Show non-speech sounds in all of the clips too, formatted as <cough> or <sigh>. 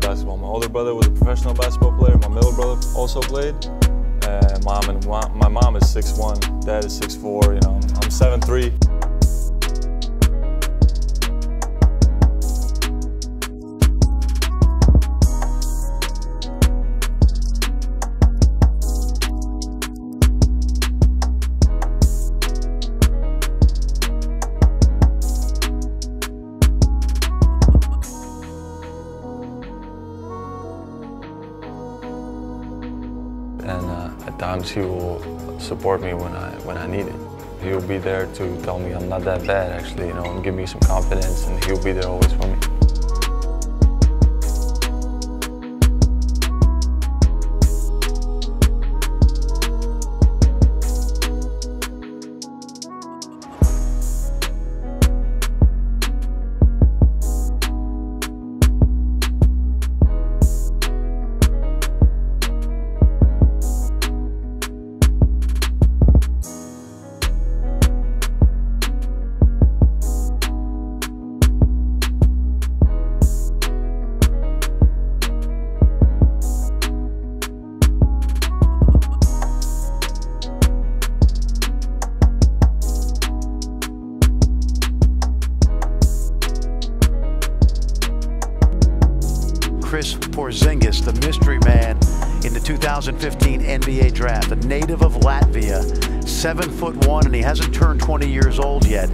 basketball. My older brother was a professional basketball player. My middle brother also played. And mom and my mom is 6'1", dad is 6'4", you know, I'm 7'3". And uh, at times he will support me when I when I need it. He'll be there to tell me I'm not that bad actually, you know, and give me some confidence and he'll be there always for me. Chris Porzingis, the mystery man in the 2015 NBA draft, a native of Latvia, seven foot one, and he hasn't turned 20 years old yet.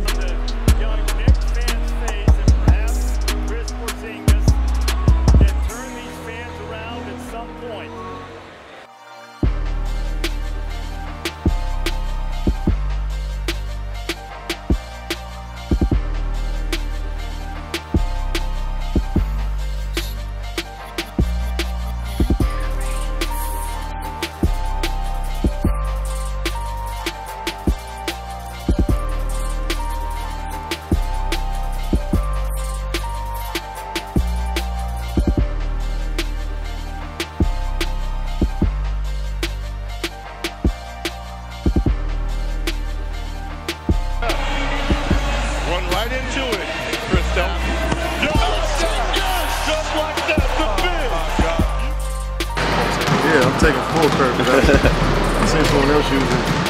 Right into it, Kristo. Just like that, the oh, Yeah, I'm taking full curve. for that. I've seen someone else use it.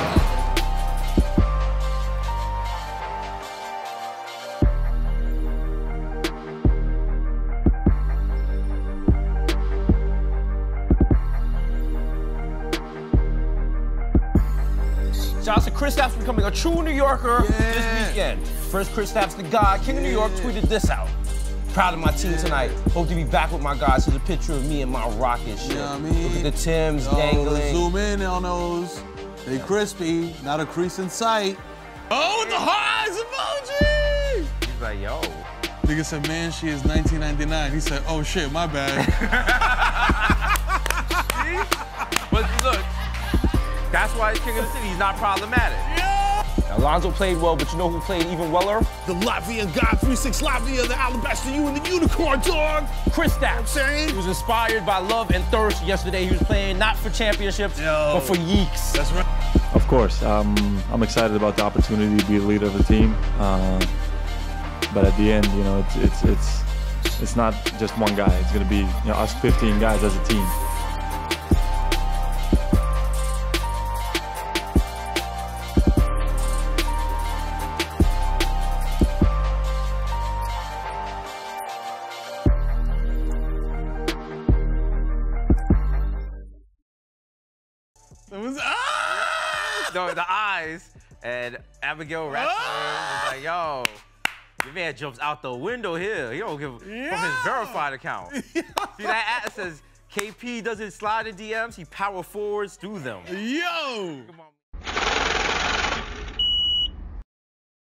Shout out to Kristaps becoming a true New Yorker yeah. this weekend. First Kristaps the God, King of New York, tweeted this out. Proud of my team tonight. Hope to be back with my guys. Here's a picture of me and my rocket shit. You know what I mean? Look at the Tims Yo, dangling. Zoom in on those. They crispy, not a crease in sight. Oh, with the highs emoji! He's like, yo. Nigga said, man, she is 1999. He said, oh shit, my bad. <laughs> See? But look, that's why he's king of the city. He's not problematic. Yeah. Alonzo played well, but you know who played even weller? The Latvian God, 3-6 Latvia, the Alabaster U, and the Unicorn Dog. Kristaps. saying? He was inspired by love and thirst yesterday. He was playing not for championships, Yo. but for yeeks. That's right. Of course, um, I'm excited about the opportunity to be the leader of the team. Uh, but at the end, you know, it's, it's, it's, it's not just one guy. It's going to be you know, us 15 guys as a team. It was ah! No, the eyes. And Abigail ah! was like, yo, your man jumps out the window here. He don't give yeah. from his verified account. <laughs> Yeah. See that ad says KP doesn't slide in DMs, he power forwards through them. Yo!